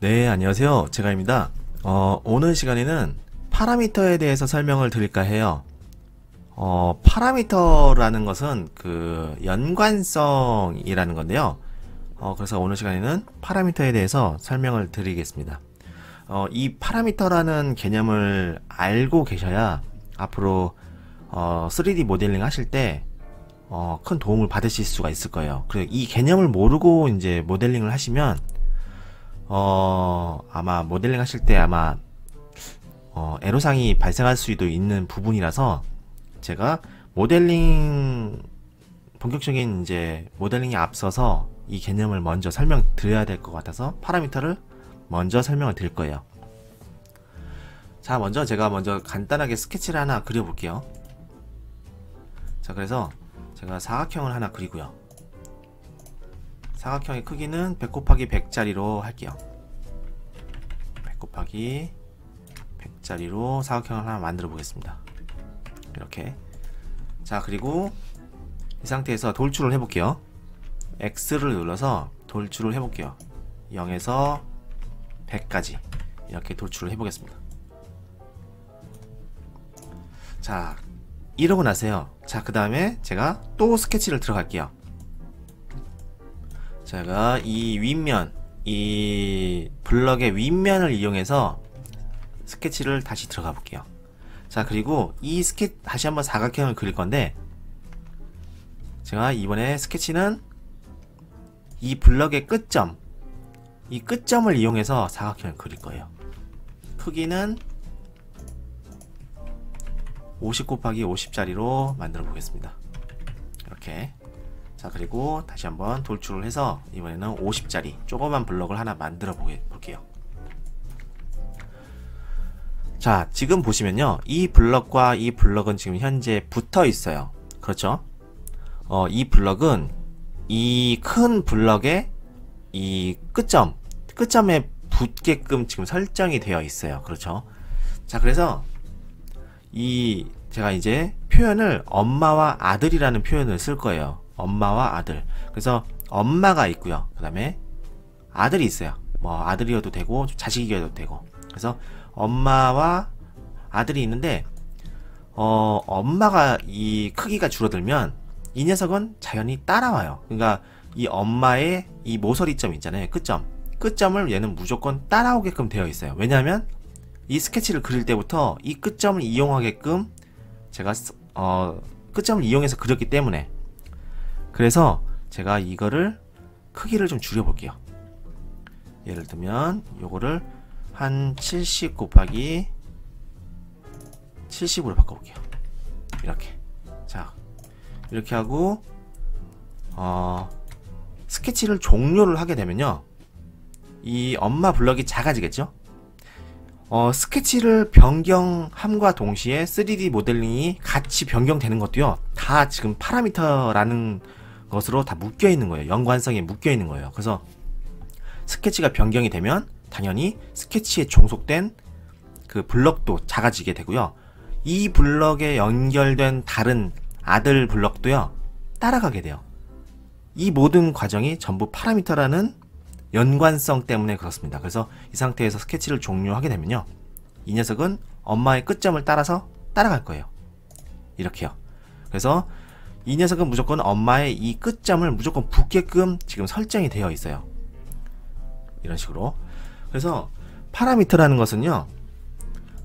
네, 안녕하세요. 제가입니다. 어, 오늘 시간에는 파라미터에 대해서 설명을 드릴까 해요. 어, 파라미터라는 것은 그 연관성이라는 건데요. 어, 그래서 오늘 시간에는 파라미터에 대해서 설명을 드리겠습니다. 어, 이 파라미터라는 개념을 알고 계셔야 앞으로 어, 3D 모델링 하실 때 어, 큰 도움을 받으실 수가 있을 거예요. 그리고 이 개념을 모르고 이제 모델링을 하시면 어, 아마 모델링 하실 때 아마 어, 애로사항이 발생할 수도 있는 부분이라서 제가 모델링 본격적인 이제 모델링에 앞서서 이 개념을 먼저 설명드려야 될 것 같아서 파라미터를 먼저 설명을 드릴 거예요. 자, 먼저 제가 먼저 간단하게 스케치를 하나 그려볼게요. 자, 그래서 제가 사각형을 하나 그리고요. 사각형의 크기는 100 곱하기 100짜리로 할게요. 100 곱하기 100짜리로 사각형을 하나 만들어 보겠습니다. 이렇게 자 그리고 이 상태에서 돌출을 해볼게요. X를 눌러서 돌출을 해볼게요. 0에서 100까지 이렇게 돌출을 해보겠습니다. 자 이러고 나세요. 자 그 다음에 제가 또 스케치를 들어갈게요. 제가 이 윗면 이 블럭의 윗면을 이용해서 스케치를 다시 들어가 볼게요. 자 그리고 이 스케 다시 한번 사각형을 그릴 건데 제가 이번에 스케치는 이 블럭의 끝점 이 끝점을 이용해서 사각형을 그릴 거예요. 크기는 50 곱하기 50짜리로 만들어 보겠습니다. 이렇게 자 그리고 다시 한번 돌출을 해서 이번에는 50짜리 조그만 블럭을 하나 만들어 볼게요. 자 지금 보시면요 이 블럭과 이 블럭은 지금 현재 붙어 있어요 그렇죠 어, 이 블럭은 이 큰 블럭의 이 끝점 끝점에 붙게끔 지금 설정이 되어 있어요. 그렇죠? 자 그래서 이 제가 이제 표현을 엄마와 아들이라는 표현을 쓸 거예요. 엄마와 아들. 그래서 엄마가 있고요. 그 다음에 아들이 있어요. 뭐 아들이어도 되고 자식이어도 되고. 그래서 엄마와 아들이 있는데 어, 엄마가 이 크기가 줄어들면 이 녀석은 자연히 따라와요. 그러니까 이 엄마의 이 모서리점 있잖아요. 끝점. 끝점을 얘는 무조건 따라오게끔 되어 있어요. 왜냐하면 이 스케치를 그릴 때부터 이 끝점을 이용하게끔 제가 어, 끝점을 이용해서 그렸기 때문에 그래서 제가 이거를 크기를 좀 줄여볼게요. 예를 들면 요거를 한 70 곱하기 70으로 바꿔볼게요. 이렇게. 자, 이렇게 하고, 어, 스케치를 종료를 하게 되면요. 이 엄마 블럭이 작아지겠죠? 어, 스케치를 변경함과 동시에 3D 모델링이 같이 변경되는 것도요. 다 지금 파라미터라는 것으로 다 묶여 있는 거예요. 연관성이 묶여 있는 거예요. 그래서 스케치가 변경이 되면 당연히 스케치에 종속된 그 블럭도 작아지게 되고요. 이 블럭에 연결된 다른 아들 블럭도요. 따라가게 돼요. 이 모든 과정이 전부 파라미터라는 연관성 때문에 그렇습니다. 그래서 이 상태에서 스케치를 종료하게 되면요. 이 녀석은 엄마의 끝점을 따라서 따라갈 거예요. 이렇게요. 그래서 이 녀석은 무조건 엄마의 이 끝점을 무조건 붙게끔 지금 설정이 되어 있어요. 이런 식으로. 그래서 파라미터라는 것은요.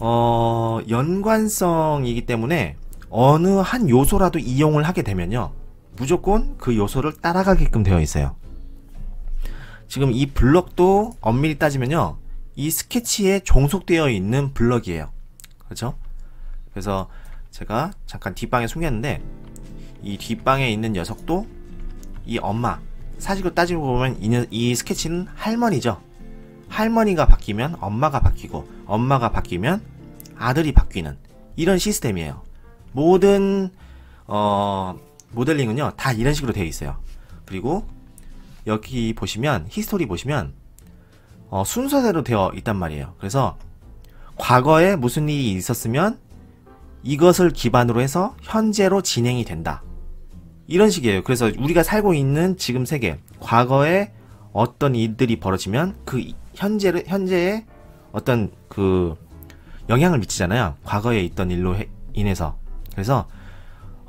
어, 연관성이기 때문에 어느 한 요소라도 이용을 하게 되면요. 무조건 그 요소를 따라가게끔 되어 있어요. 지금 이 블럭도 엄밀히 따지면요. 이 스케치에 종속되어 있는 블럭이에요. 그렇죠? 그래서 제가 잠깐 뒷방에 숨겼는데 이 뒷방에 있는 녀석도 이 엄마 사실로 따지고 보면 이, 이 스케치는 할머니죠. 할머니가 바뀌면 엄마가 바뀌고 엄마가 바뀌면 아들이 바뀌는 이런 시스템이에요. 모든 어, 모델링은요 다 이런 식으로 되어 있어요. 그리고 여기 보시면 history 보시면 어, 순서대로 되어 있단 말이에요. 그래서 과거에 무슨 일이 있었으면 이것을 기반으로 해서 현재로 진행이 된다. 이런 식이에요. 그래서 우리가 살고 있는 지금 세계, 과거에 어떤 일들이 벌어지면 그 현재를 현재에 어떤 그 영향을 미치잖아요. 과거에 있던 일로 해, 인해서. 그래서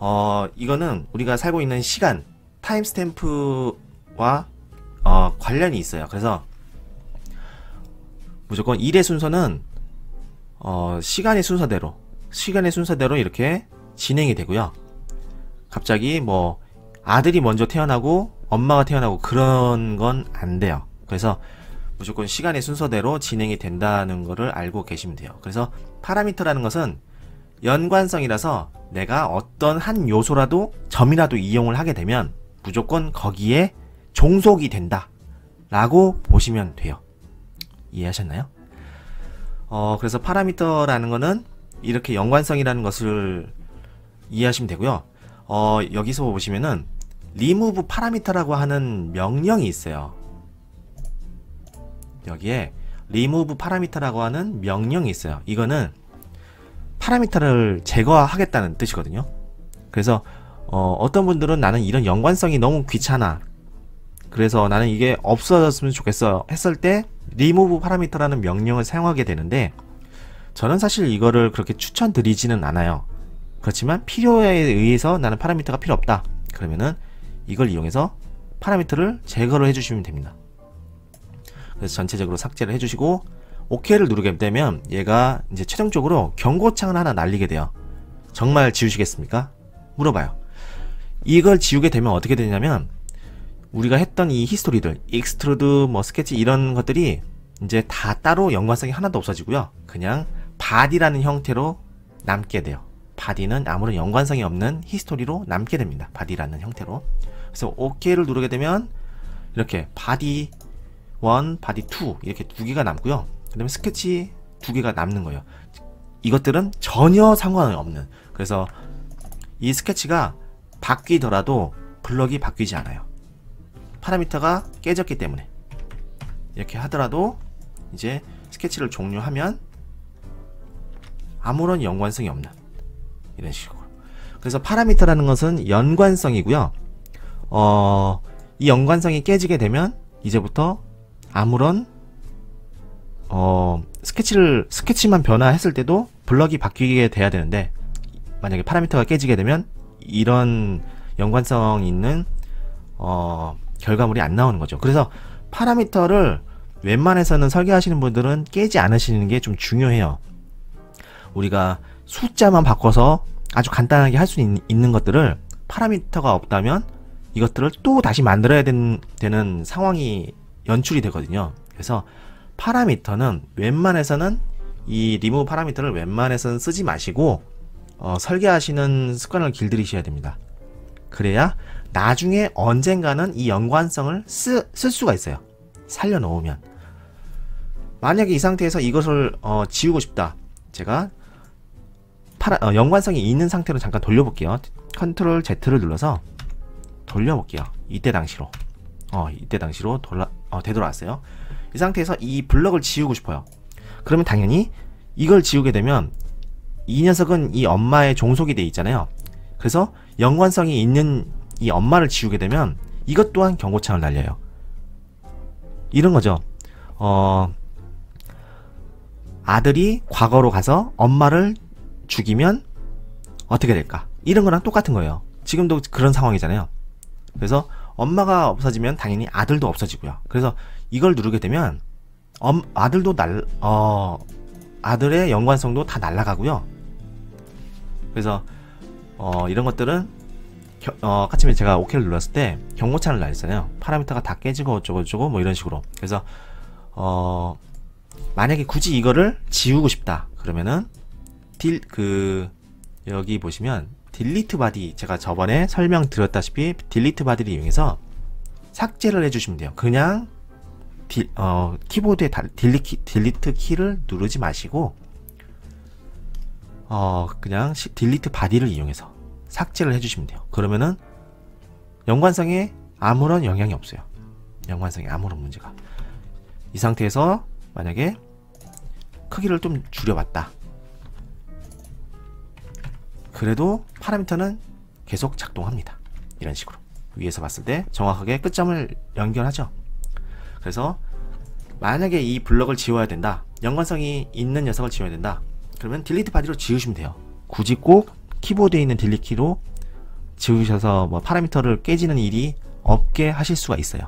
어 이거는 우리가 살고 있는 시간 타임 스탬프와 어, 관련이 있어요. 그래서 무조건 일의 순서는 어, 시간의 순서대로 시간의 순서대로 이렇게 진행이 되고요. 갑자기 뭐 아들이 먼저 태어나고 엄마가 태어나고 그런 건 안 돼요. 그래서 무조건 시간의 순서대로 진행이 된다는 것을 알고 계시면 돼요. 그래서 파라미터라는 것은 연관성이라서 내가 어떤 한 요소라도 점이라도 이용을 하게 되면 무조건 거기에 종속이 된다. 라고 보시면 돼요. 이해하셨나요? 어, 그래서 파라미터라는 거는 이렇게 연관성이라는 것을 이해하시면 되고요. 어, 여기서 보시면은 remove 파라미터라고 하는 명령이 있어요. 여기에 remove 파라미터라고 하는 명령이 있어요. 이거는 파라미터를 제거하겠다는 뜻이거든요. 그래서 어, 어떤 분들은 나는 이런 연관성이 너무 귀찮아. 그래서 나는 이게 없어졌으면 좋겠어 했을 때 remove 파라미터라는 명령을 사용하게 되는데 저는 사실 이거를 그렇게 추천드리지는 않아요. 그렇지만 필요에 의해서 나는 파라미터가 필요 없다. 그러면은 이걸 이용해서 파라미터를 제거를 해주시면 됩니다. 그래서 전체적으로 삭제를 해주시고 OK를 누르게 되면 얘가 이제 최종적으로 경고창을 하나 날리게 돼요. 정말 지우시겠습니까? 물어봐요. 이걸 지우게 되면 어떻게 되냐면 우리가 했던 이 history들, extrude, 뭐 스케치 이런 것들이 이제 다 따로 연관성이 하나도 없어지고요. 그냥 body라는 형태로 남게 돼요. body는 아무런 연관성이 없는 history로 남게 됩니다. body라는 형태로. 그래서 OK를 누르게 되면 이렇게 body 1, body 2 이렇게 두 개가 남고요. 그 다음에 스케치 두 개가 남는 거예요. 이것들은 전혀 상관이 없는 그래서 이 스케치가 바뀌더라도 블럭이 바뀌지 않아요. 파라미터가 깨졌기 때문에 이렇게 하더라도 이제 스케치를 종료하면 아무런 연관성이 없는 이런 식으로 그래서 파라미터라는 것은 연관성이고요 어, 이 연관성이 깨지게 되면 이제부터 아무런 어, 스케치를 스케치만 변화했을 때도 블럭이 바뀌게 돼야 되는데 만약에 파라미터가 깨지게 되면 이런 연관성 있는 어, 결과물이 안 나오는 거죠. 그래서 파라미터를 웬만해서는 설계하시는 분들은 깨지 않으시는 게 좀 중요해요. 우리가 숫자만 바꿔서 아주 간단하게 할 수 있는 것들을 파라미터가 없다면 이것들을 또 다시 만들어야 된, 되는 상황이 연출이 되거든요. 그래서 파라미터는 웬만해서는 이 리무브 파라미터를 웬만해서는 쓰지 마시고 어, 설계하시는 습관을 길들이셔야 됩니다. 그래야 나중에 언젠가는 이 연관성을 쓰, 쓸 수가 있어요. 살려놓으면. 만약에 이 상태에서 이것을 어, 지우고 싶다. 제가 파라, 어, 연관성이 있는 상태로 잠깐 돌려볼게요. 컨트롤 Z를 눌러서 돌려볼게요. 이때 당시로. 어, 이때 당시로 돌아, 어, 되돌아왔어요. 이 상태에서 이 블럭을 지우고 싶어요. 그러면 당연히 이걸 지우게 되면 이 녀석은 이 엄마의 종속이 돼 있잖아요. 그래서 연관성이 있는 이 엄마를 지우게 되면 이것 또한 경고창을 날려요. 이런 거죠. 어, 아들이 과거로 가서 엄마를 죽이면 어떻게 될까? 이런 거랑 똑같은 거예요. 지금도 그런 상황이잖아요. 그래서 엄마가 없어지면 당연히 아들도 없어지고요. 그래서 이걸 누르게 되면 엄, 아들도 날, 어, 아들의 연관성도 다 날라가고요. 그래서 어, 이런 것들은 겨, 어, 아침에 제가 OK를 눌렀을 때 경고창을 날렸잖아요. 파라미터가 다 깨지고 어쩌고저쩌고 뭐 이런 식으로. 그래서 어, 만약에 굳이 이거를 지우고 싶다. 그러면은 딜 그 여기 보시면 delete body 제가 저번에 설명드렸다시피 delete body를 이용해서 삭제를 해주시면 돼요. 그냥 딜, 어, 키보드에 다, 딜리키, delete 키를 누르지 마시고 어, 그냥 시, delete body를 이용해서 삭제를 해주시면 돼요. 그러면은 연관성에 아무런 영향이 없어요. 연관성에 아무런 문제가. 이 상태에서 만약에 크기를 좀 줄여봤다. 그래도 파라미터는 계속 작동합니다. 이런 식으로 위에서 봤을 때 정확하게 끝점을 연결하죠. 그래서 만약에 이 블럭을 지워야 된다. 연관성이 있는 녀석을 지워야 된다. 그러면 delete body로 지우시면 돼요. 굳이 꼭 키보드에 있는 delete 키로 지우셔서 뭐 파라미터를 깨지는 일이 없게 하실 수가 있어요.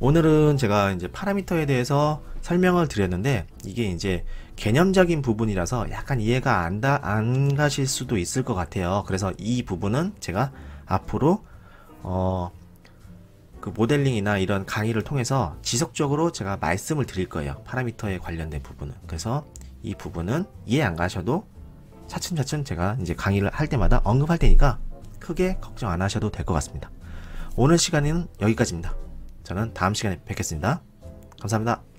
오늘은 제가 이제 파라미터에 대해서 설명을 드렸는데 이게 이제 개념적인 부분이라서 약간 이해가 안, 다, 안 가실 수도 있을 것 같아요. 그래서 이 부분은 제가 앞으로 어, 그 모델링이나 이런 강의를 통해서 지속적으로 제가 말씀을 드릴 거예요. 파라미터에 관련된 부분은. 그래서 이 부분은 이해 안 가셔도 차츰차츰 제가 이제 강의를 할 때마다 언급할 테니까 크게 걱정 안 하셔도 될 것 같습니다. 오늘 시간은 여기까지입니다. 저는 다음 시간에 뵙겠습니다. 감사합니다.